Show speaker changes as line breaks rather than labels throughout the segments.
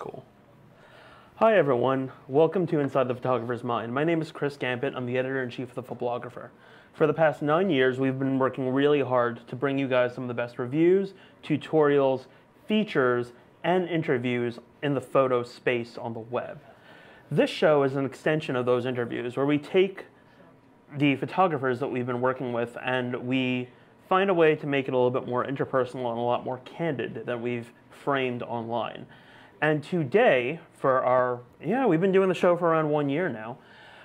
Cool. Hi, everyone. Welcome to Inside the Photographer's Mind. My name is Chris Gampat. I'm the editor in chief of The Phoblographer. For the past nine years, we've been working really hard to bring you guys some of the best reviews, tutorials, features, and interviews in the photo space on the web. This show is an extension of those interviews where we take the photographers that we've been working with and we find a way to make it a little bit more interpersonal and a lot more candid than we've framed online. And today, for our, yeah, we've been doing the show for around one year now.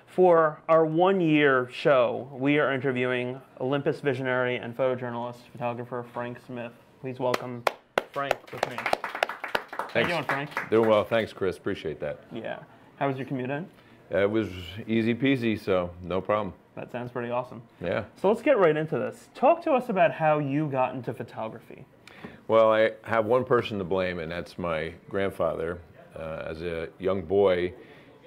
For our one year show, we are interviewing Olympus visionary and photojournalist, photographer Frank Smith. Please welcome Frank with me. How you doing, Frank?
Doing well, thanks, Chris. Appreciate that.
Yeah. How was your commute in?
It was easy peasy, so no problem.
That sounds pretty awesome.
Yeah.
So let's get right into this. Talk to us about how you got into photography.
Well, I have one person to blame, and that's my grandfather. Uh, as a young boy,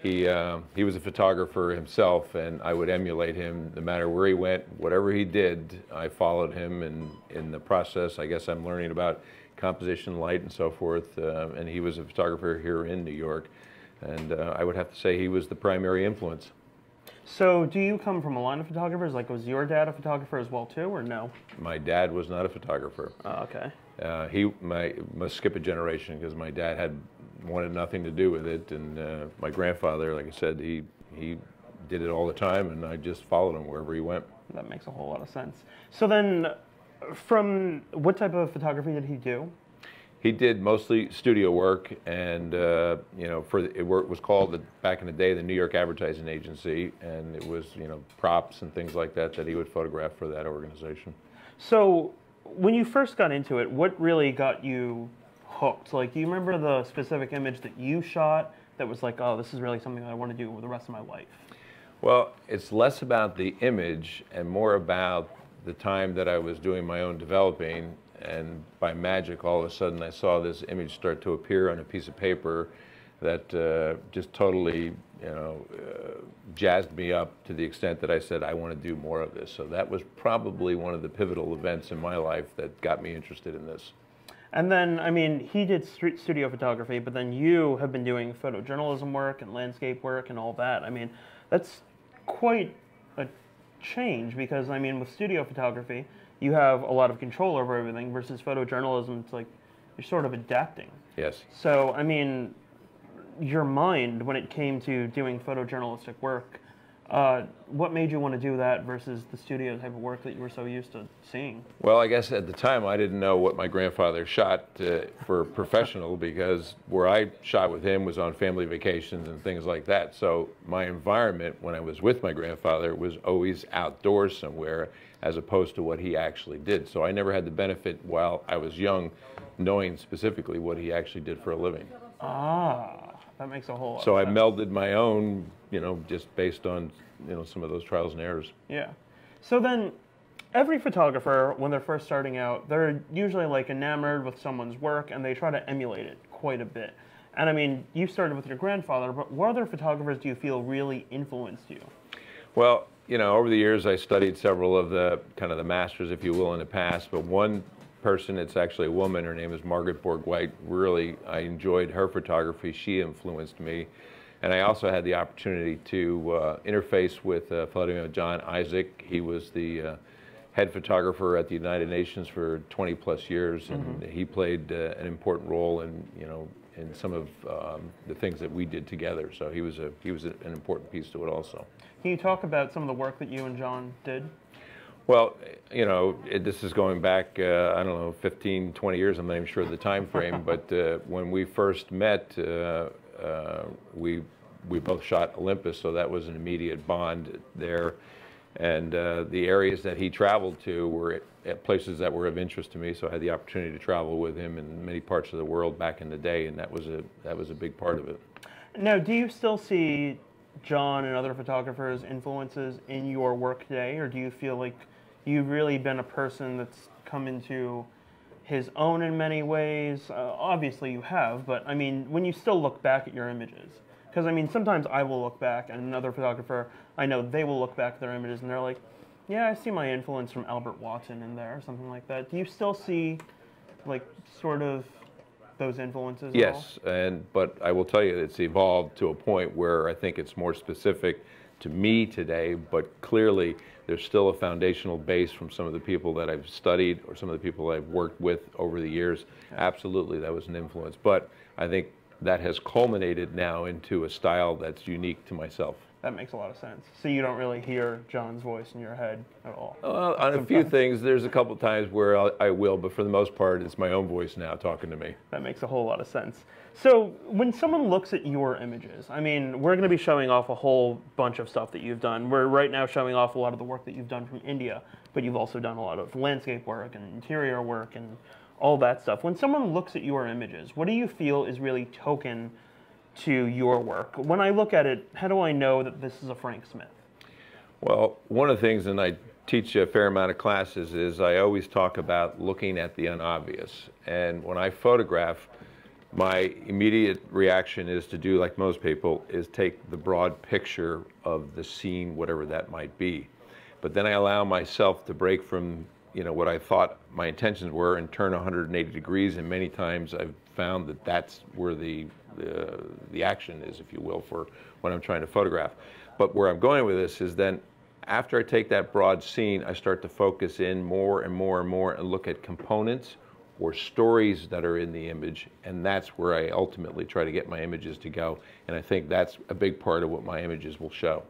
he uh, he was a photographer himself, and I would emulate him no matter where he went, whatever he did. I followed him, and in the process, I guess I'm learning about composition, light, and so forth. Uh, and he was a photographer here in New York, and uh, I would have to say he was the primary influence.
So, do you come from a line of photographers? Like, was your dad a photographer as well too, or no?
My dad was not a photographer.
Oh, okay.
Uh, he my must skip a generation because my dad had wanted nothing to do with it, and uh, my grandfather, like I said, he he did it all the time, and I just followed him wherever he went.
That makes a whole lot of sense. So then, from what type of photography did he do?
He did mostly studio work, and uh, you know, for the, it was called the, back in the day the New York Advertising Agency, and it was you know props and things like that that he would photograph for that organization.
So, when you first got into it, what really got you hooked? Like, do you remember the specific image that you shot that was like, oh, this is really something I want to do with the rest of my life?
Well, it's less about the image and more about the time that I was doing my own developing. And by magic, all of a sudden, I saw this image start to appear on a piece of paper that uh, just totally, you know, uh, jazzed me up to the extent that I said, I want to do more of this. So that was probably one of the pivotal events in my life that got me interested in this.
And then, I mean, he did street studio photography, but then you have been doing photojournalism work and landscape work and all that. I mean, that's quite a change because, I mean, with studio photography, you have a lot of control over everything versus photojournalism, it's like you're sort of adapting.
Yes.
So, I mean, your mind when it came to doing photojournalistic work, uh, what made you want to do that versus the studio type of work that you were so used to seeing?
Well, I guess at the time I didn't know what my grandfather shot uh, for professional because where I shot with him was on family vacations and things like that. So my environment when I was with my grandfather was always outdoors somewhere as opposed to what he actually did. So I never had the benefit while I was young knowing specifically what he actually did for a living.
Ah, that makes a whole lot
So I melded my own, you know, just based on, you know, some of those trials and errors.
Yeah. So then, every photographer, when they're first starting out, they're usually like enamored with someone's work and they try to emulate it quite a bit. And I mean, you started with your grandfather, but what other photographers do you feel really influenced you?
Well, you know, over the years I studied several of the kind of the masters, if you will, in the past. But one person, it's actually a woman. Her name is Margaret Bourke-White. Really, I enjoyed her photography. She influenced me, and I also had the opportunity to uh, interface with uh, Vladimir John Isaac. He was the uh, head photographer at the United Nations for 20 plus years, and he played uh, an important role in you know in some of um, the things that we did together. So he was a he was a, an important piece to it also.
Can you talk about some of the work that you and John did?
Well, you know, it, this is going back, uh, I don't know, 15, 20 years. I'm not even sure of the time frame. but uh, when we first met, uh, uh, we we both shot Olympus, so that was an immediate bond there. And uh, the areas that he traveled to were at, at places that were of interest to me. So I had the opportunity to travel with him in many parts of the world back in the day, and that was a that was a big part of it.
Now, do you still see John and other photographers' influences in your work today, or do you feel like you've really been a person that's come into his own in many ways? Uh, obviously, you have, but I mean, when you still look back at your images, because I mean, sometimes I will look back, and another photographer, I know they will look back at their images, and they're like, "Yeah, I see my influence from Albert Watson in there, or something like that." Do you still see, like, sort of those influences?
Yes, and but I will tell you, it's evolved to a point where I think it's more specific to me today. But clearly, there's still a foundational base from some of the people that I've studied or some of the people I've worked with over the years. Absolutely, that was an influence. But I think that has culminated now into a style that's unique to myself.
That makes a lot of sense. So you don't really hear John's voice in your head at all.
Uh, on a few things, there's a couple times where I'll, I will, but for the most part, it's my own voice now talking to me.
That makes a whole lot of sense. So when someone looks at your images, I mean, we're going to be showing off a whole bunch of stuff that you've done. We're right now showing off a lot of the work that you've done from India, but you've also done a lot of landscape work and interior work and all that stuff. When someone looks at your images, what do you feel is really token to your work? When I look at it, how do I know that this is a Frank Smith?
Well, one of the things, and I teach a fair amount of classes, is I always talk about looking at the unobvious. And when I photograph, my immediate reaction is to do like most people, is take the broad picture of the scene, whatever that might be. But then I allow myself to break from you know what I thought my intentions were and turn 180 degrees. And many times I've found that that's where the the, the action is, if you will, for what I'm trying to photograph. But where I'm going with this is then after I take that broad scene, I start to focus in more and more and more and look at components or stories that are in the image. And that's where I ultimately try to get my images to go. And I think that's a big part of what my images will show.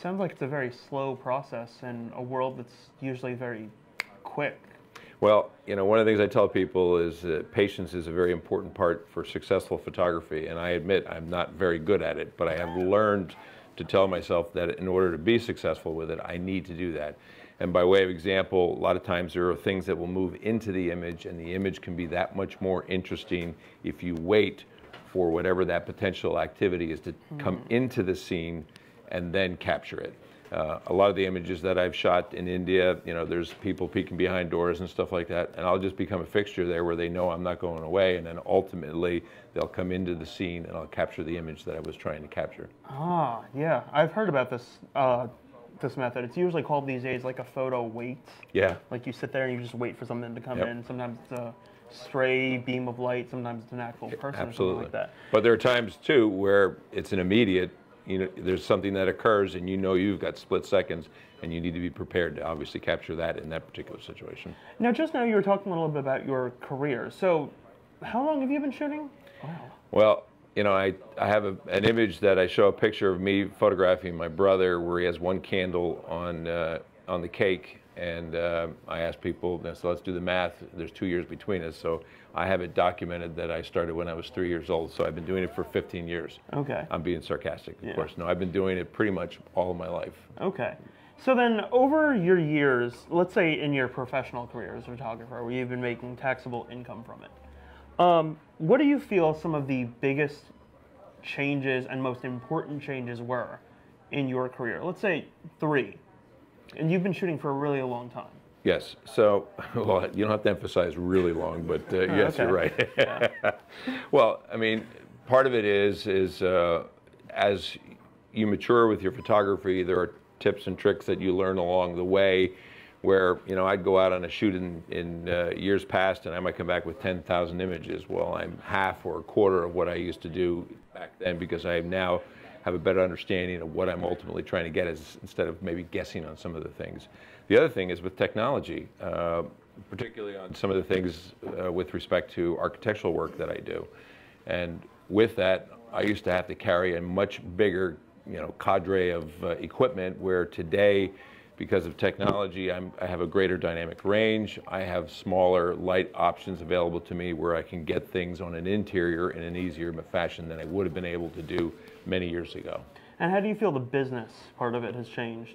Sounds like it's a very slow process in a world that's usually very quick.
Well, you know, one of the things I tell people is that patience is a very important part for successful photography. And I admit I'm not very good at it, but I have learned to tell myself that in order to be successful with it, I need to do that. And by way of example, a lot of times there are things that will move into the image, and the image can be that much more interesting if you wait for whatever that potential activity is to come into the scene and then capture it. Uh, a lot of the images that I've shot in India, you know, there's people peeking behind doors and stuff like that, and I'll just become a fixture there where they know I'm not going away, and then ultimately they'll come into the scene and I'll capture the image that I was trying to capture.
Ah, yeah, I've heard about this uh, this method. It's usually called these days like a photo wait.
Yeah,
Like you sit there and you just wait for something to come
Yep.
in. Sometimes it's a stray beam of light. Sometimes it's an actual person or
absolutely.
something like that.
But there are times too where it's an immediate, you know, there's something that occurs and you know you've got split seconds and you need to be prepared to obviously capture that in that particular situation.
Now, just now you were talking a little bit about your career. So, how long have you been shooting? Wow.
Well, you know, I, I have a, an image that I show a picture of me photographing my brother where he has one candle on, uh, on the cake. And uh, I ask people, so let's do the math. There's two years between us. So I have it documented that I started when I was three years old. So I've been doing it for 15 years.
Okay.
I'm being sarcastic, of
Yeah.
course. No, I've been doing it pretty much all of my life.
Okay. So then, over your years, let's say in your professional career as a photographer, where you've been making taxable income from it, um, what do you feel some of the biggest changes and most important changes were in your career? Let's say three. And you've been shooting for a really long time.
Yes. So, well, you don't have to emphasize really long, but uh, yes,
okay.
you're right. well, I mean, part of it is is uh, as you mature with your photography, there are tips and tricks that you learn along the way. Where you know I'd go out on a shoot in, in uh, years past, and I might come back with 10,000 images. Well, I'm half or a quarter of what I used to do back then because I now have a better understanding of what I'm ultimately trying to get as, instead of maybe guessing on some of the things. The other thing is with technology, uh, particularly on some of the things uh, with respect to architectural work that I do. And with that, I used to have to carry a much bigger, you know, cadre of uh, equipment where today, because of technology, I'm, I have a greater dynamic range. I have smaller light options available to me where I can get things on an interior in an easier fashion than I would have been able to do many years ago.
And how do you feel the business part of it has changed?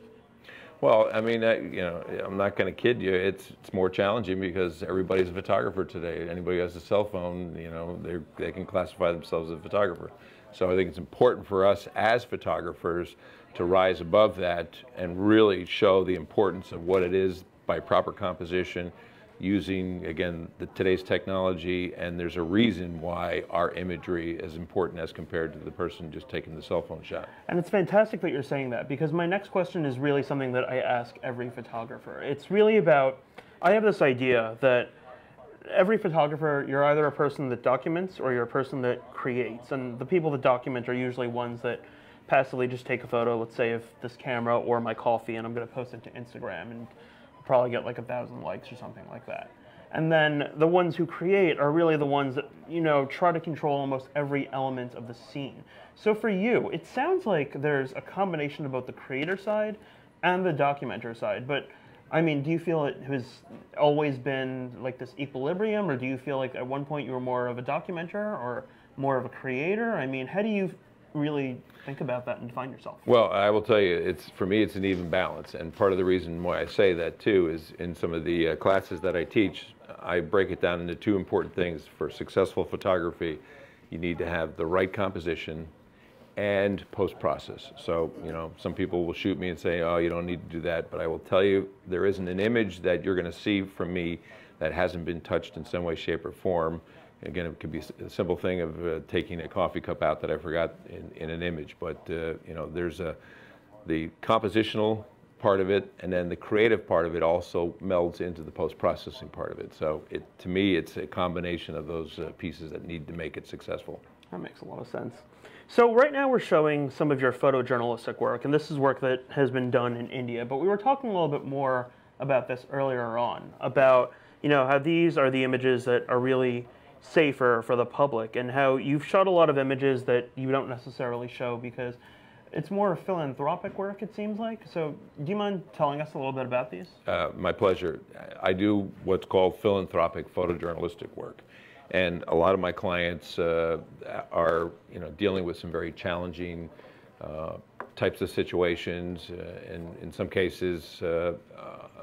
Well, I mean, uh, you know, I'm not going to kid you. It's it's more challenging because everybody's a photographer today. Anybody who has a cell phone, you know, they they can classify themselves as a photographer. So I think it's important for us as photographers to rise above that and really show the importance of what it is by proper composition, using again the, today's technology. And there's a reason why our imagery is important as compared to the person just taking the cell phone shot.
And it's fantastic that you're saying that because my next question is really something that I ask every photographer. It's really about I have this idea that every photographer, you're either a person that documents or you're a person that creates. And the people that document are usually ones that passively just take a photo, let's say of this camera or my coffee, and I'm going to post it to Instagram and I'll probably get like a thousand likes or something like that. And then the ones who create are really the ones that, you know, try to control almost every element of the scene. So for you, it sounds like there's a combination of both the creator side and the documenter side. But I mean, do you feel it has always been like this equilibrium, or do you feel like at one point you were more of a documenter or more of a creator? I mean, how do you really think about that and define yourself?
Well, I will tell you, it's for me, it's an even balance, and part of the reason why I say that too is in some of the uh, classes that I teach, I break it down into two important things. For successful photography, you need to have the right composition and post-process. So, you know, some people will shoot me and say, oh, you don't need to do that, but I will tell you, there isn't an image that you're gonna see from me that hasn't been touched in some way, shape, or form. Again, it could be a simple thing of uh, taking a coffee cup out that I forgot in, in an image, but, uh, you know, there's a, the compositional part of it, and then the creative part of it also melds into the post-processing part of it. So it, to me, it's a combination of those uh, pieces that need to make it successful.
That makes a lot of sense. So right now we're showing some of your photojournalistic work, and this is work that has been done in India. But we were talking a little bit more about this earlier on, about you know how these are the images that are really safer for the public, and how you've shot a lot of images that you don't necessarily show because it's more philanthropic work, it seems like. So, do you mind telling us a little bit about these?
Uh, my pleasure. I do what's called philanthropic photojournalistic work. And a lot of my clients uh, are, you know, dealing with some very challenging uh, types of situations. Uh, and in some cases, uh,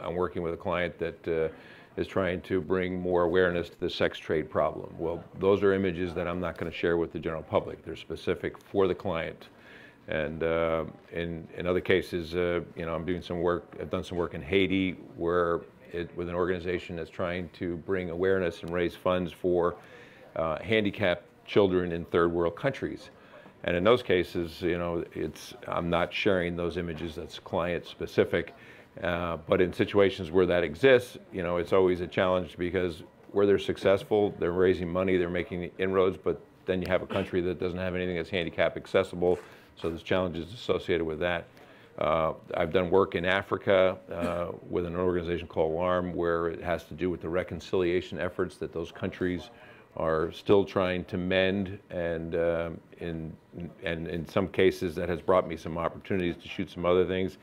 I'm working with a client that uh, is trying to bring more awareness to the sex trade problem. Well, those are images that I'm not going to share with the general public. They're specific for the client. And uh, in, in other cases, uh, you know, I'm doing some work, I've done some work in Haiti where it, with an organization that's trying to bring awareness and raise funds for uh, handicapped children in third world countries. And in those cases, you know, it's, I'm not sharing those images that's client specific. Uh, but in situations where that exists, you know, it's always a challenge because where they're successful, they're raising money, they're making inroads, but then you have a country that doesn't have anything that's handicap accessible, so there's challenges associated with that. Uh, I've done work in Africa uh, with an organization called ALARM where it has to do with the reconciliation efforts that those countries are still trying to mend. And uh, in, and in some cases that has brought me some opportunities to shoot some other things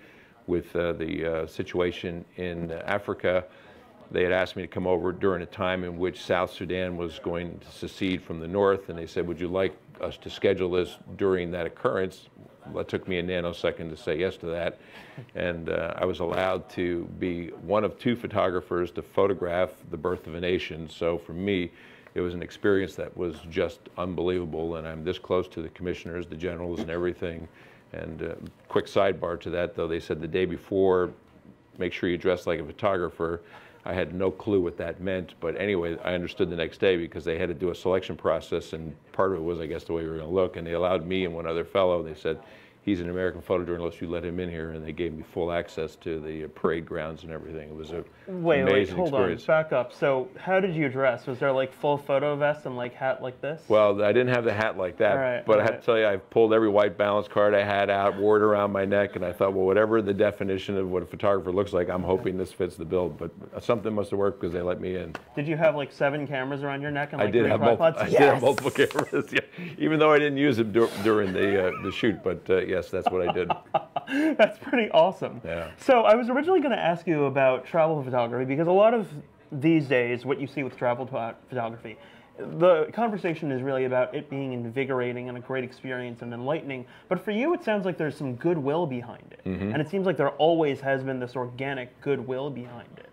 with uh, the uh, situation in Africa. They had asked me to come over during a time in which South Sudan was going to secede from the north and they said, would you like us to schedule this during that occurrence? it took me a nanosecond to say yes to that. And uh, I was allowed to be one of two photographers to photograph the birth of a nation. So for me, it was an experience that was just unbelievable. And I'm this close to the commissioners, the generals, and everything. And uh, quick sidebar to that, though, they said the day before, make sure you dress like a photographer. I had no clue what that meant, but anyway, I understood the next day because they had to do a selection process, and part of it was, I guess, the way we were going to look. And they allowed me and one other fellow. They said, he's an American photojournalist. You let him in here, and they gave me full access to the parade grounds and everything. It was a wait, amazing
wait, hold
experience.
on, back up. So, how did you dress? Was there like full photo vest and like hat like this?
Well, I didn't have the hat like that, right, but I have to tell you, I pulled every white balance card I had out, wore it around my neck, and I thought, well, whatever the definition of what a photographer looks like, I'm hoping this fits the bill. But something must have worked because they let me in.
Did you have like seven cameras around your neck and like
I did have
tripods?
I yes! did have multiple cameras, yeah. even though I didn't use them dur during the uh, the shoot. But uh, yes, that's what I did.
That's pretty awesome.
Yeah.
So I was originally going to ask you about travel photography because a lot of these days, what you see with travel photography, the conversation is really about it being invigorating and a great experience and enlightening. But for you, it sounds like there's some goodwill behind it, mm -hmm. and it seems like there always has been this organic goodwill behind it.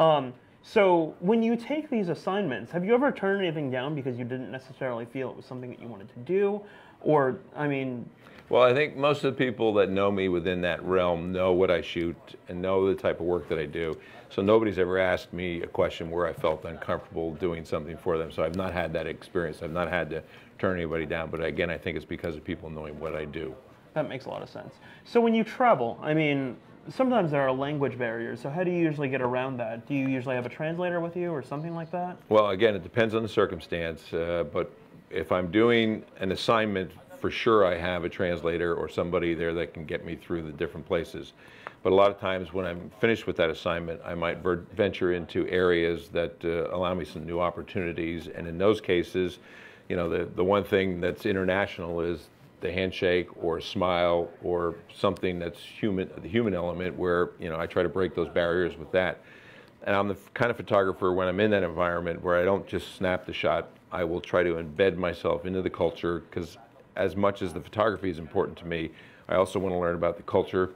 Um, so when you take these assignments, have you ever turned anything down because you didn't necessarily feel it was something that you wanted to do, or I mean,
well, I think most of the people that know me within that realm know what I shoot and know the type of work that I do. So nobody's ever asked me a question where I felt uncomfortable doing something for them. So I've not had that experience. I've not had to turn anybody down. But again, I think it's because of people knowing what I do.
That makes a lot of sense. So when you travel, I mean, sometimes there are language barriers. So how do you usually get around that? Do you usually have a translator with you or something like that?
Well, again, it depends on the circumstance. Uh, but if I'm doing an assignment, for sure I have a translator or somebody there that can get me through the different places. But a lot of times when I'm finished with that assignment, I might venture into areas that uh, allow me some new opportunities. And in those cases, you know, the, the one thing that's international is the handshake or a smile or something that's human, the human element where, you know, I try to break those barriers with that. And I'm the kind of photographer when I'm in that environment where I don't just snap the shot, I will try to embed myself into the culture because as much as the photography is important to me, I also want to learn about the culture.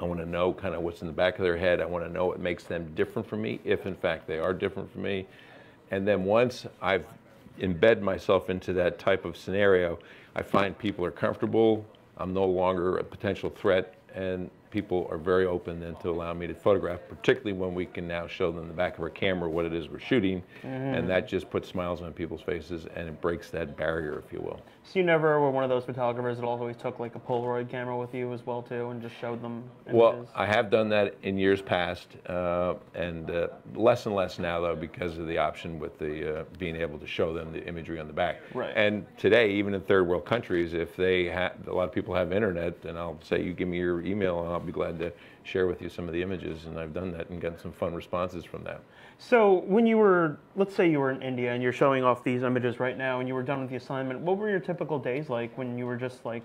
I want to know kind of what's in the back of their head. I want to know what makes them different from me, if in fact they are different from me. And then once I've embedded myself into that type of scenario, I find people are comfortable. I'm no longer a potential threat, and people are very open then to allow me to photograph, particularly when we can now show them the back of our camera what it is we're shooting, mm-hmm. and that just puts smiles on people's faces and it breaks that barrier, if you will.
So you never were one of those photographers that always took like a Polaroid camera with you as well too, and just showed them. Images?
Well, I have done that in years past, uh, and uh, less and less now though because of the option with the uh, being able to show them the imagery on the back.
Right.
And today, even in third world countries, if they have a lot of people have internet, and I'll say you give me your email, and I'll be glad to share with you some of the images, and I've done that and gotten some fun responses from that.
So when you were, let's say you were in India and you're showing off these images right now, and you were done with the assignment, what were your typical days like when you were just like,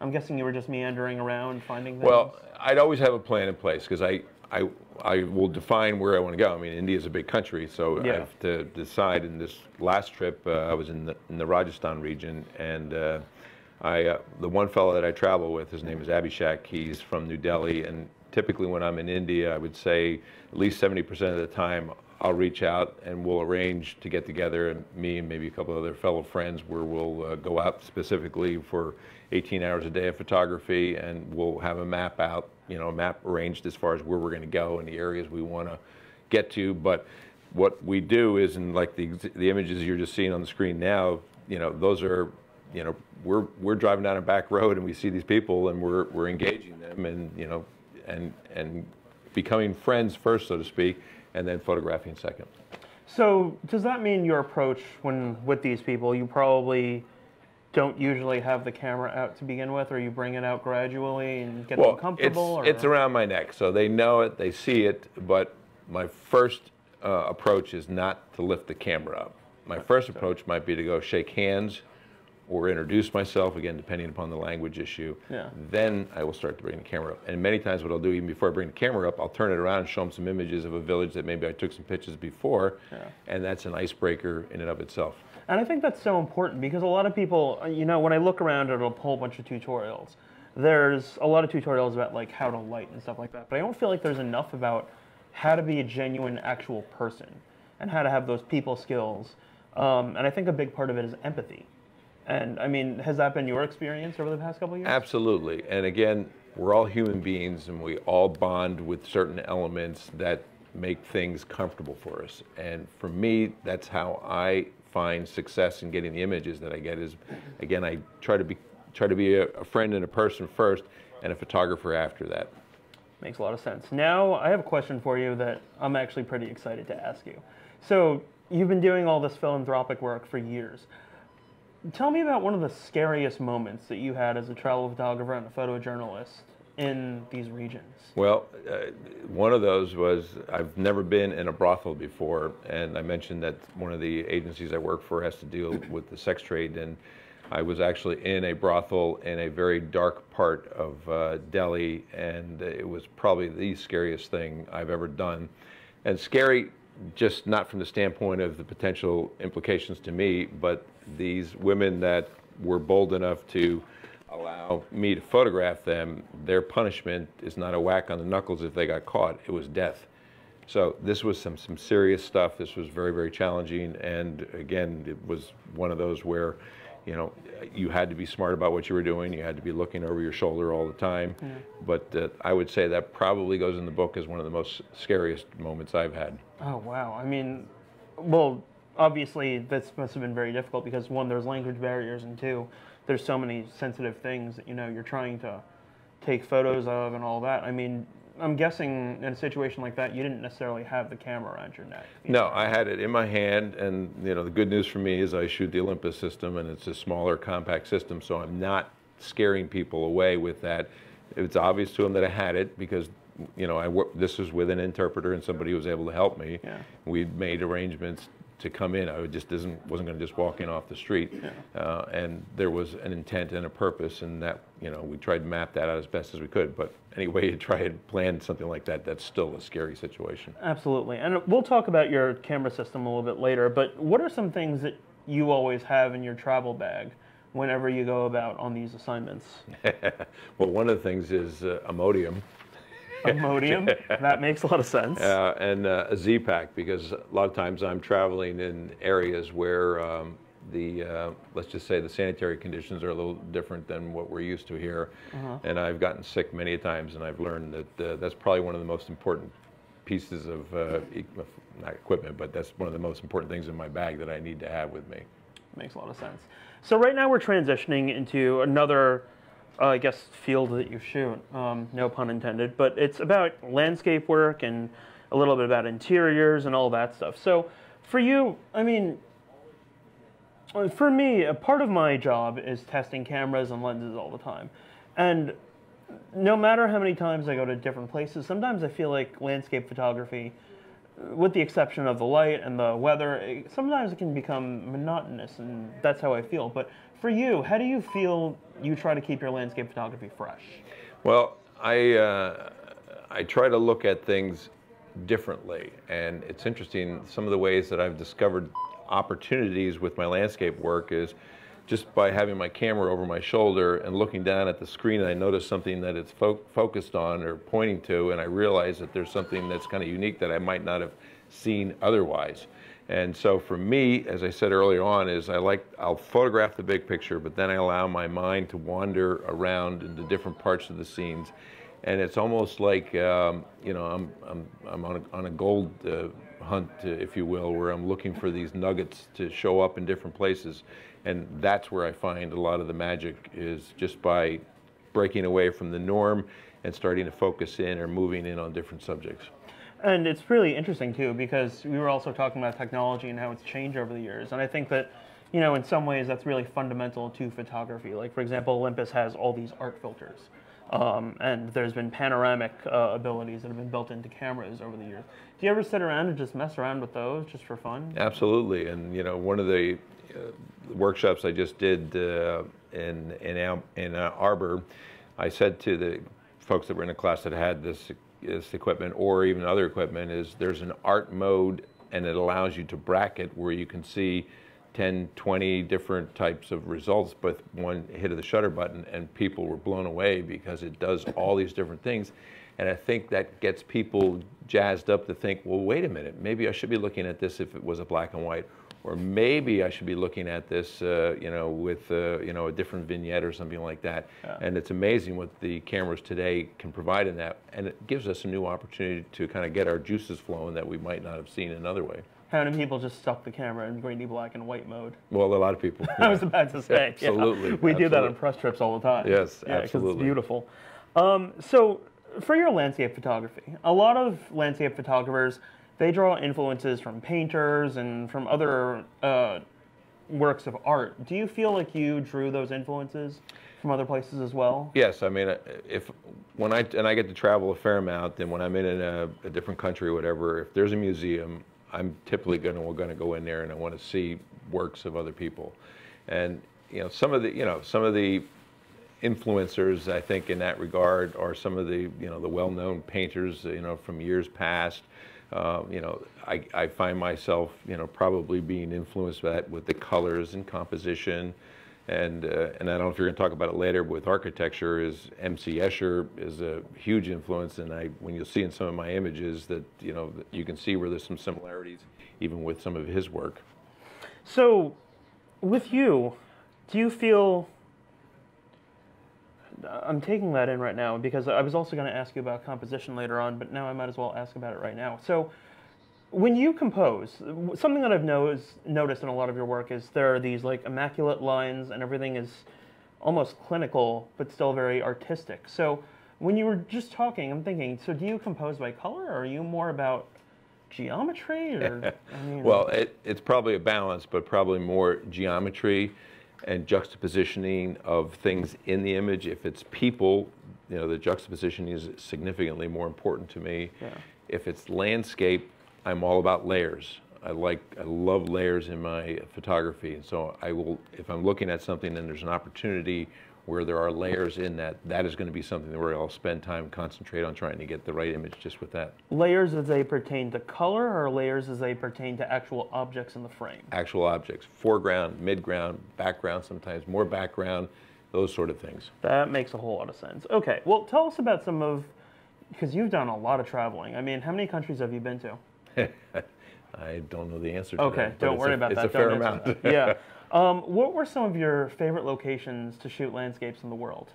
I'm guessing you were just meandering around finding things?
Well, I'd always have a plan in place because I, I, I will define where I want to go. I mean, India is a big country, so yeah. I have to decide. In this last trip, uh, I was in the, in the Rajasthan region, and uh, I, uh, the one fellow that I travel with, his name is Abhishek. He's from New Delhi, and typically when I'm in India, I would say at least 70% of the time I'll reach out and we'll arrange to get together, and me and maybe a couple other fellow friends, where we'll uh, go out specifically for 18 hours a day of photography, and we'll have a map out, you know, a map arranged as far as where we're going to go and the areas we want to get to. But what we do is, in like the the images you're just seeing on the screen now, you know, those are, you know, we're we're driving down a back road and we see these people and we're we're engaging them and you know, and and becoming friends first, so to speak and then photographing second.
So does that mean your approach when with these people, you probably don't usually have the camera out to begin with, or you bring it out gradually and get
well,
them comfortable?
It's, it's around my neck, so they know it, they see it, but my first uh, approach is not to lift the camera up. My first approach might be to go shake hands or introduce myself, again, depending upon the language issue.
Yeah.
Then I will start to bring the camera up. And many times, what I'll do, even before I bring the camera up, I'll turn it around and show them some images of a village that maybe I took some pictures before.
Yeah.
And that's an icebreaker in and of itself.
And I think that's so important because a lot of people, you know, when I look around at a whole bunch of tutorials, there's a lot of tutorials about like how to light and stuff like that. But I don't feel like there's enough about how to be a genuine, actual person and how to have those people skills. Um, and I think a big part of it is empathy and I mean, has that been your experience over the past couple of years?
Absolutely. And again, we're all human beings and we all bond with certain elements that make things comfortable for us. And for me, that's how I find success in getting the images that I get is again, I try to be try to be a, a friend and a person first and a photographer after that.
Makes a lot of sense. Now, I have a question for you that I'm actually pretty excited to ask you. So, you've been doing all this philanthropic work for years. Tell me about one of the scariest moments that you had as a travel photographer and a photojournalist in these regions.
Well, uh, one of those was I've never been in a brothel before, and I mentioned that one of the agencies I work for has to deal with the sex trade, and I was actually in a brothel in a very dark part of uh, Delhi, and it was probably the scariest thing I've ever done. And scary just not from the standpoint of the potential implications to me, but these women that were bold enough to allow me to photograph them, their punishment is not a whack on the knuckles if they got caught, it was death. So this was some, some serious stuff. This was very, very challenging. And again, it was one of those where you know, you had to be smart about what you were doing. You had to be looking over your shoulder all the time. Mm. But uh, I would say that probably goes in the book as one of the most scariest moments I've had.
Oh wow! I mean, well, obviously this must have been very difficult because one, there's language barriers, and two, there's so many sensitive things that you know you're trying to take photos of and all that. I mean, I'm guessing in a situation like that, you didn't necessarily have the camera around your neck.
No, I had it in my hand, and you know the good news for me is I shoot the Olympus system, and it's a smaller, compact system, so I'm not scaring people away with that. It's obvious to them that I had it because you know I this was with an interpreter and somebody was able to help me.
Yeah.
We made arrangements to come in. I just isn't, wasn't going to just walk in off the street, uh, and there was an intent and a purpose, and that you know we tried to map that out as best as we could. But anyway, you try and plan something like that, that's still a scary situation.
Absolutely. And we'll talk about your camera system a little bit later, but what are some things that you always have in your travel bag whenever you go about on these assignments?
well, one of the things is uh, Imodium.
Imodium? that makes a lot of sense.
Uh, and uh, a Z-Pak because a lot of times I'm traveling in areas where um, the, uh, let's just say the sanitary conditions are a little different than what we're used to here. And I've gotten sick many times and I've learned that uh, that's probably one of the most important pieces of, uh, not equipment, but that's one of the most important things in my bag that I need to have with me.
Makes a lot of sense. So right now we're transitioning into another, uh, I guess, field that you shoot. Um, no pun intended, but it's about landscape work and a little bit about interiors and all that stuff. So for you, I mean, for me, a part of my job is testing cameras and lenses all the time, and no matter how many times I go to different places, sometimes I feel like landscape photography with the exception of the light and the weather, it, sometimes it can become monotonous, and that's how I feel. But for you, how do you feel you try to keep your landscape photography fresh?
Well, I uh, I try to look at things differently, and it's interesting. Some of the ways that I've discovered opportunities with my landscape work is just by having my camera over my shoulder and looking down at the screen, and I notice something that it's fo- focused on or pointing to, and I realize that there's something that's kind of unique that I might not have seen otherwise. And so for me, as I said earlier on, is I like I'll photograph the big picture, but then I allow my mind to wander around into different parts of the scenes, and it's almost like um, you know I'm I'm I'm on a, on a gold uh, hunt, uh, if you will, where I'm looking for these nuggets to show up in different places, and that's where I find a lot of the magic is just by breaking away from the norm and starting to focus in or moving in on different subjects.
And it's really interesting too because we were also talking about technology and how it's changed over the years. And I think that, you know, in some ways that's really fundamental to photography. Like, for example, Olympus has all these art filters. Um, and there's been panoramic uh, abilities that have been built into cameras over the years. Do you ever sit around and just mess around with those just for fun?
Absolutely, and you know one of the uh, workshops I just did uh, in in in uh, Arbor, I said to the folks that were in a class that had this this equipment or even other equipment is there's an art mode and it allows you to bracket where you can see 10, 20 different types of results with one hit of the shutter button, and people were blown away because it does all these different things. And I think that gets people jazzed up to think, well, wait a minute, maybe I should be looking at this if it was a black and white, or maybe I should be looking at this, uh, you know, with uh, you know a different vignette or something like that.
Yeah.
And it's amazing what the cameras today can provide in that, and it gives us a new opportunity to kind of get our juices flowing that we might not have seen in another way.
How many people just stuck the camera in grainy black and white mode?
Well, a lot of people.
I was about to say. yeah.
Absolutely,
We do that on press trips all the time.
Yes,
yeah,
absolutely.
it's beautiful. Um, so, for your landscape photography, a lot of landscape photographers they draw influences from painters and from other uh, works of art. Do you feel like you drew those influences from other places as well?
Yes, I mean, uh, if when I and I get to travel a fair amount, and when I'm in a, a different country or whatever, if there's a museum, I'm typically going to going to go in there and I want to see works of other people, and you know some of the you know some of the influencers I think in that regard are some of the you know the well-known painters you know from years past. Uh, you know, I, I find myself you know probably being influenced by that with the colors and composition. And, uh, and I don't know if you're going to talk about it later, but with architecture, is M.C. Escher is a huge influence, and I when you'll see in some of my images that you know that you can see where there's some similarities, even with some of his work.
So, with you, do you feel? I'm taking that in right now because I was also going to ask you about composition later on, but now I might as well ask about it right now. So, when you compose, something that I've noticed, noticed in a lot of your work is there are these like immaculate lines and everything is almost clinical, but still very artistic. So, when you were just talking, I'm thinking, so do you compose by color, or are you more about geometry? Or I mean,
Well, it, it's probably a balance, but probably more geometry and juxtapositioning of things in the image. If it's people, you know, the juxtaposition is significantly more important to me.
Yeah.
If it's landscape, I'm all about layers. I like, I love layers in my photography. And so I will, if I'm looking at something and there's an opportunity where there are layers in that, that is going to be something where I'll spend time, concentrate on trying to get the right image just with that.
layers as they pertain to color, or layers as they pertain to actual objects in the frame?
Actual objects, foreground, midground, background, sometimes more background, those sort of things.
That makes a whole lot of sense. Okay, well, tell us about some of, because you've done a lot of traveling. I mean, how many countries have you been to?
I don't know the answer to
Okay,
that. but
don't worry
a,
about
it's
that.
a fair amount.
yeah. Um, what were some of your favorite locations to shoot landscapes in the world?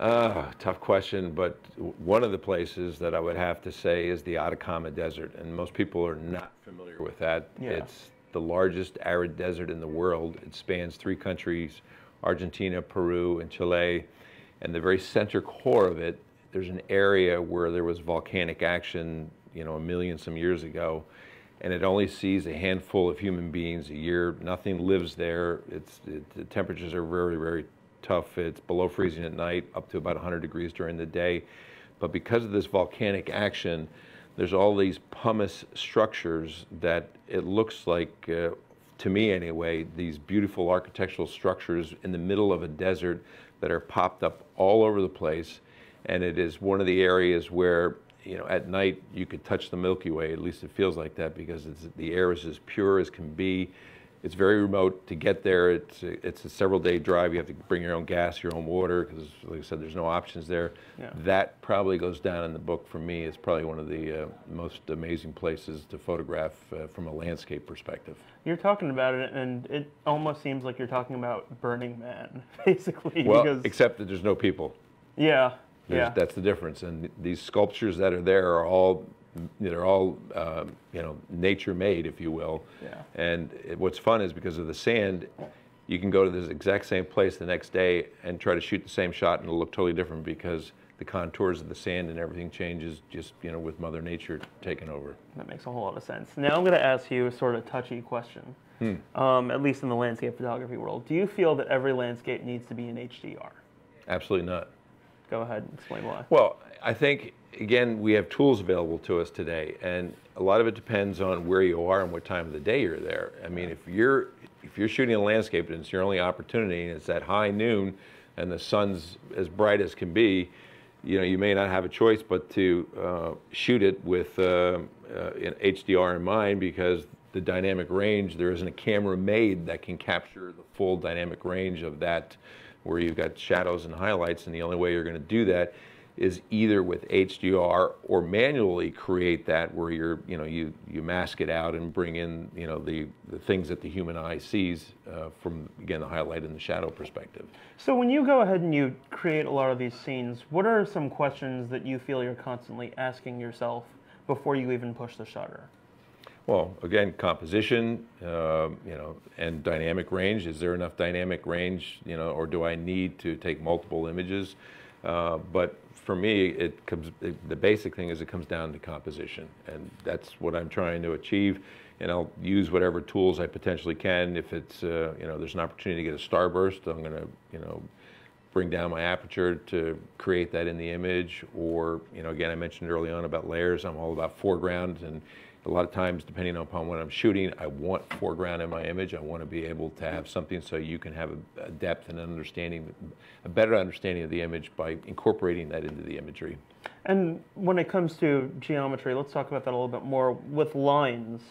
Uh, tough question, but one of the places that I would have to say is the Atacama Desert, and most people are not familiar with that.
Yeah.
It's the largest arid desert in the world. It spans three countries, Argentina, Peru, and Chile. And the very center core of it, there's an area where there was volcanic action, you know, a million some years ago, and it only sees a handful of human beings a year. Nothing lives there. It's it, the temperatures are very, very tough. It's below freezing at night, up to about 100 degrees during the day. But because of this volcanic action, there's all these pumice structures that it looks like, uh, to me anyway, these beautiful architectural structures in the middle of a desert that are popped up all over the place. And it is one of the areas where, you know, at night you could touch the Milky Way. At least it feels like that because it's, the air is as pure as can be. It's very remote to get there. It's a, it's a several day drive. You have to bring your own gas, your own water, because like I said, there's no options there.
Yeah.
That probably goes down in the book for me. It's probably one of the uh, most amazing places to photograph uh, from a landscape perspective.
You're talking about it, and it almost seems like you're talking about Burning Man, basically.
Well,
because,
except that there's no people.
yeah,
There's,
yeah.
That's the difference. And these sculptures that are there are all, they're all, um, you know, nature made, if you will.
Yeah.
And it, what's fun is because of the sand, you can go to this exact same place the next day and try to shoot the same shot and it'll look totally different because the contours of the sand and everything changes just, you know, with Mother Nature taking over.
That makes a whole lot of sense. Now I'm going to ask you a sort of touchy question.
Hmm.
Um, at least in the landscape photography world, do you feel that every landscape needs to be in HDR?
Absolutely not.
Go ahead and explain why.
Well, I think again we have tools available to us today, and a lot of it depends on where you are and what time of the day you're there. I mean, if you're if you're shooting a landscape and it's your only opportunity, and it's at high noon, and the sun's as bright as can be, you know, you may not have a choice but to uh, shoot it with uh, uh, in HDR in mind because the dynamic range there isn't a camera made that can capture the full dynamic range of that where you've got shadows and highlights and the only way you're going to do that is either with HDR or manually create that where you're you know you you mask it out and bring in you know the the things that the human eye sees uh, from again the highlight and the shadow perspective.
So when you go ahead and you create a lot of these scenes, what are some questions that you feel you're constantly asking yourself before you even push the shutter?
Well, again, composition, uh, you know, and dynamic range. Is there enough dynamic range, you know, or do I need to take multiple images? Uh, but for me, it comes. It, the basic thing is it comes down to composition, and that's what I'm trying to achieve. And I'll use whatever tools I potentially can. If it's, uh, you know, there's an opportunity to get a starburst, I'm going to, you know, bring down my aperture to create that in the image. Or, you know, again, I mentioned early on about layers. I'm all about foreground and a lot of times, depending upon what I'm shooting, I want foreground in my image. I want to be able to have something so you can have a, a depth and understanding, a better understanding of the image by incorporating that into the imagery.
And when it comes to geometry, let's talk about that a little bit more. With lines,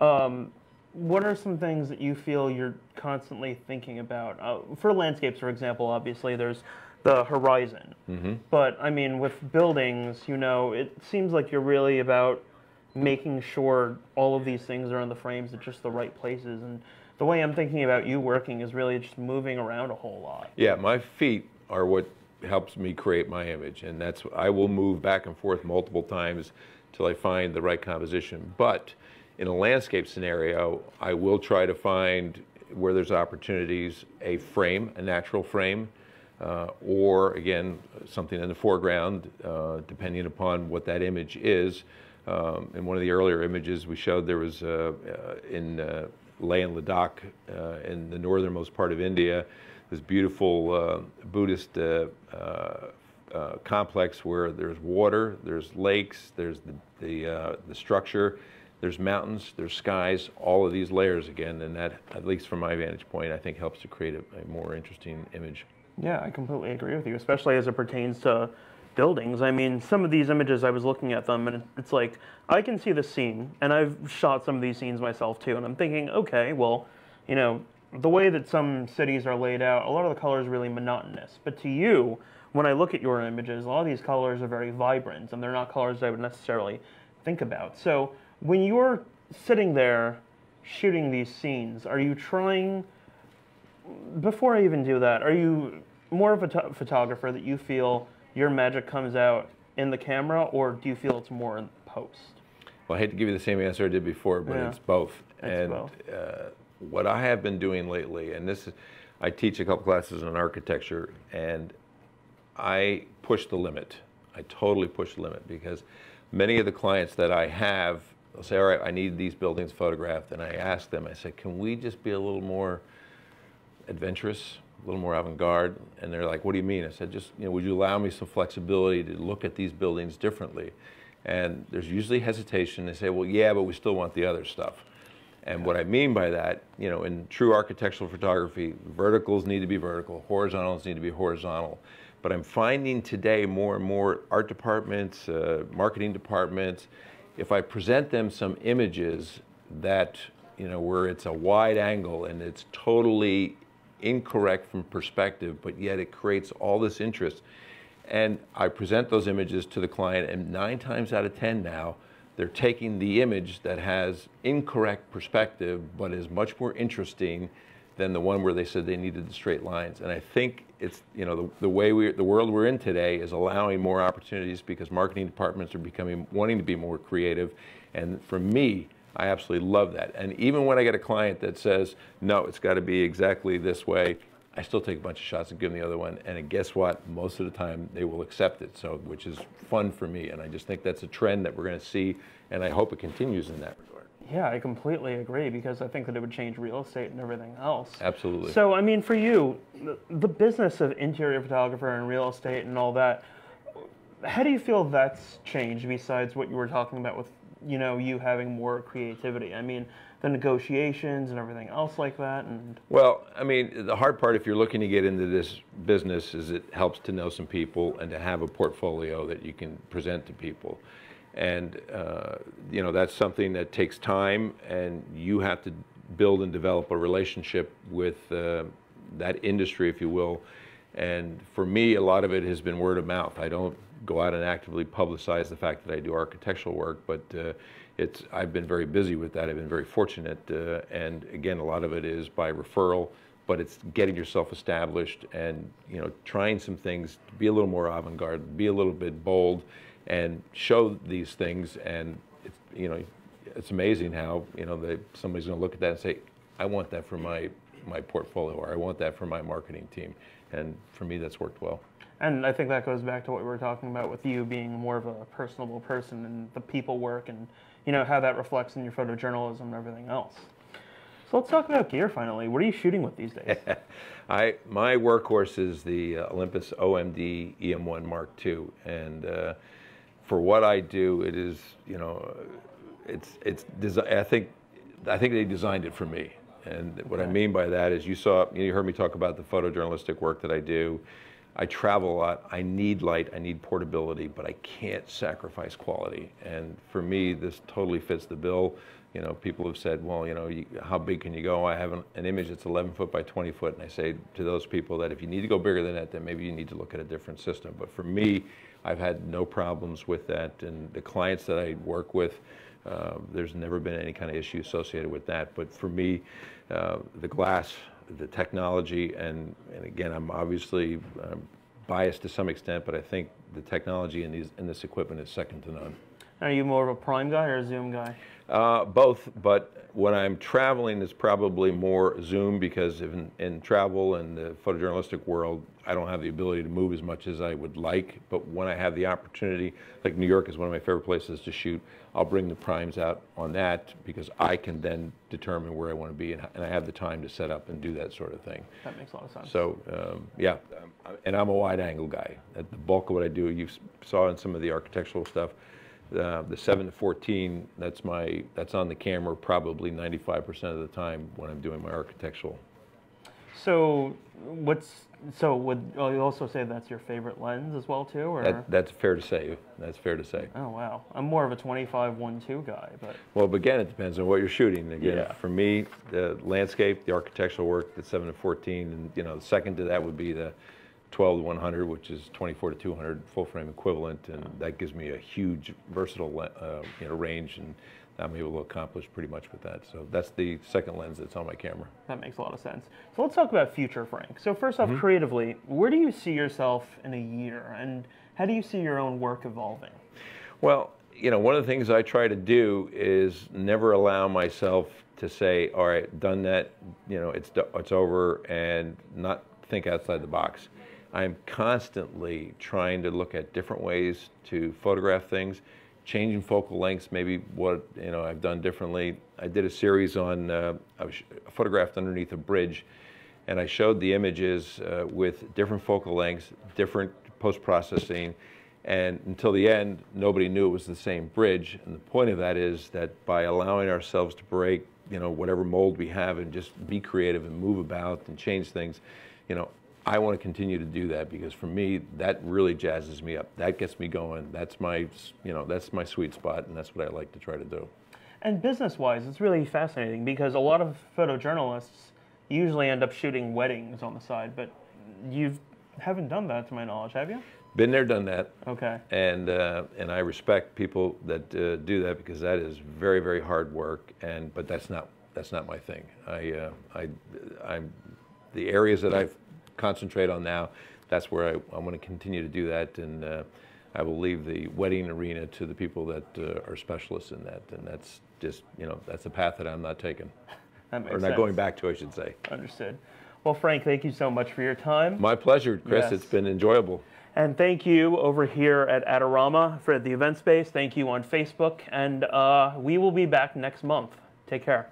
um, what are some things that you feel you're constantly thinking about? Uh, for landscapes, for example, obviously there's the horizon. But I mean, with buildings, you know, it seems like you're really about making sure all of these things are in the frames at just the right places. And the way I'm thinking about you working is really just moving around a whole lot.
Yeah, my feet are what helps me create my image, and that's I will move back and forth multiple times till I find the right composition. But in a landscape scenario, I will try to find where there's opportunities a frame, a natural frame. uh, or again, something in the foreground, uh, depending upon what that image is. Um, in one of the earlier images we showed, there was uh, uh in uh, Leh and Ladakh, uh, in the northernmost part of India, this beautiful Buddhist complex where there's water, there's lakes, there's the, the, the structure, there's mountains, there's skies, all of these layers again, and that, at least from my vantage point, I think helps to create a, a more interesting image.
Yeah, I completely agree with you, especially as it pertains to buildings. I mean, some of these images, I was looking at them, and it's like, I can see the scene, and I've shot some of these scenes myself too, and I'm thinking, okay, well, you know, the way that some cities are laid out, a lot of the colors are really monotonous. But to you, when I look at your images, a lot of these colors are very vibrant, and they're not colors I would necessarily think about. So when you're sitting there shooting these scenes, are you trying before I even do that, are you more of a photographer that you feel your magic comes out in the camera, or do you feel it's more in post?
Well, I hate to give you the same answer I did before, but yeah. it's both.
It's and both. Uh,
what I have been doing lately, and this is, I teach a couple classes on architecture, and I push the limit. I totally push the limit because many of the clients that I have, they'll say, all right, I need these buildings photographed. And I ask them, I say, can we just be a little more adventurous, a little more avant-garde. And they're like, what do you mean? I said, just, you know, would you allow me some flexibility to look at these buildings differently? And there's usually hesitation. They say, well, yeah, but we still want the other stuff. And what I mean by that, you know, in true architectural photography, verticals need to be vertical, horizontals need to be horizontal. But I'm finding today more and more art departments, uh, marketing departments, if I present them some images that, you know, where it's a wide angle and it's totally incorrect from perspective, but yet it creates all this interest. And I present those images to the client, and nine times out of 10 now, they're taking the image that has incorrect perspective, but is much more interesting than the one where they said they needed the straight lines. And I think it's, you know, the, the way we, the world we're in today is allowing more opportunities because marketing departments are becoming, wanting to be more creative. And for me, I absolutely love that. And even when I get a client that says, no, it's got to be exactly this way, I still take a bunch of shots and give them the other one. And guess what? Most of the time they will accept it, so which is fun for me. And I just think that's a trend that we're going to see, and I hope it continues in that regard.
Yeah, I completely agree because I think that it would change real estate and everything else.
Absolutely.
So, I mean, for you, the, the business of interior photographer and real estate and all that, how do you feel that's changed besides what you were talking about with you know you having more creativity. I mean, the negotiations and everything else like that. And
well, I mean, the hard part if you're looking to get into this business is it helps to know some people and to have a portfolio that you can present to people. And uh, you know that's something that takes time, and you have to build and develop a relationship with uh, that industry, if you will. And for me, a lot of it has been word of mouth. I don't go out and actively publicize the fact that I do architectural work, but uh, it's I've been very busy with that. I've been very fortunate, uh, and again, a lot of it is by referral, but it's getting yourself established and you know trying some things, be a little more avant-garde, be a little bit bold, and show these things. And it's, you know, it's amazing how you know they, somebody's going to look at that and say, I want that for my my portfolio, or I want that for my marketing team, and for me, that's worked well.
And I think that goes back to what we were talking about with you being more of a personable person and the people work and you know how that reflects in your photojournalism and everything else. So let's talk about gear finally. What are you shooting with these days?
I my workhorse is the uh, Olympus OMD EM1 Mark II, and uh, for what I do, it is you know, it's it's I think I think they designed it for me. And what I mean by that is you saw you heard me talk about the photojournalistic work that I do I travel a lot. I need light. I need portability, but I can't sacrifice quality. And for me, this totally fits the bill. You know, people have said, well, you know, you, how big can you go? I have an, an, image that's 11 foot by 20 foot, and I say to those people that if you need to go bigger than that, then maybe you need to look at a different system. But for me, I've had no problems with that, and the clients that I work with, uh, there's never been any kind of issue associated with that. But for me, uh, the glass the technology, and, and again, I'm obviously um, biased to some extent, but I think the technology in, these, in this equipment is second to none.
Are you more of a prime guy or a zoom guy?
Uh, both, but when I'm traveling, it's probably more Zoom because in, in travel and the photojournalistic world, I don't have the ability to move as much as I would like. But when I have the opportunity, like New York is one of my favorite places to shoot, I'll bring the primes out on that because I can then determine where I want to be and, and I have the time to set up and do that sort of thing.
That makes a lot of sense.
So um, yeah, um, and I'm a wide angle guy. At the bulk of what I do, you saw in some of the architectural stuff. Uh, the 7 to 14, that's my that's on the camera probably 95% of the time when I'm doing my architectural.
So what's so would oh, you also say that's your favorite lens as well too, or
That, that's fair to say. That's fair to say.
oh wow, I'm more of a 25 1.2 guy, but
Well, but again, it depends on what you're shooting. Again,
Yeah.
for me, the landscape, the architectural work, the 7 to 14, and you know, the second to that would be the 12 to 100, which is 24 to 200 full frame equivalent, and that gives me a huge versatile uh, you know, range, and I'm able to accomplish pretty much with that. So that's the second lens that's on my camera.
that makes a lot of sense. So let's talk about future, Frank. So first off, mm-hmm. creatively, where do you see yourself in a year, and how do you see your own work evolving?
Well, you know, one of the things I try to do is never allow myself to say, "All right, done that. You know, it's it's over," and not think outside the box. I'm constantly trying to look at different ways to photograph things, changing focal lengths. Maybe what you know I've done differently. I did a series on uh, I was photographed underneath a bridge, and I showed the images uh, with different focal lengths, different post processing, and until the end, nobody knew it was the same bridge. And the point of that is that by allowing ourselves to break, you know, whatever mold we have and just be creative and move about and change things, you know, I want to continue to do that because for me, that really jazzes me up. That gets me going. That's my, you know, that's my sweet spot, and that's what I like to try to do.
And business-wise, it's really fascinating because a lot of photojournalists usually end up shooting weddings on the side, but you haven't done that to my knowledge, have you?
Been there, done that.
Okay.
and uh, and I respect people that uh, do that because that is very very hard work and but that's not that's not my thing. I uh, I I'm the areas that I concentrate on now. That's where I, I want to continue to do that and. Uh, I will leave the wedding arena to the people that uh, are specialists in that, and that's just, you know, that's a path that I'm not taking,
That makes
or not
sense.
going back to, I should say.
Understood. Well, Frank, thank you so much for your time.
My pleasure, Chris.
Yes.
It's been enjoyable.
And thank you over here at Adorama for the event space. Thank you on Facebook. And uh, we will be back next month. Take care.